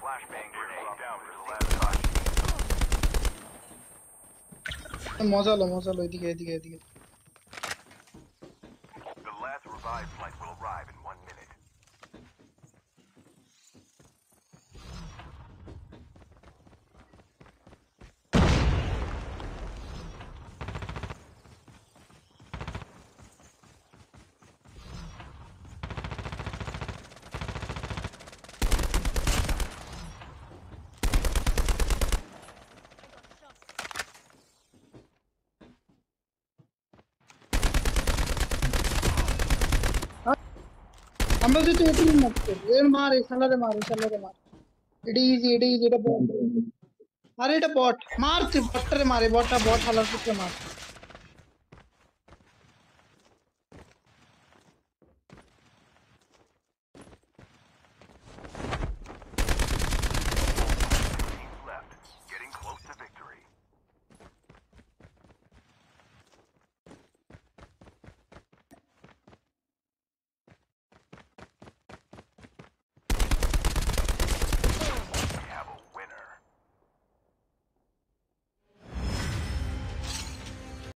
Flashbang grenade down for the last caution. The last revived flight will arrive in one हम बस तो एक ही मत कर ये मार साला रे मार साला रे मार it is it is it a bot अरे इट अ बॉट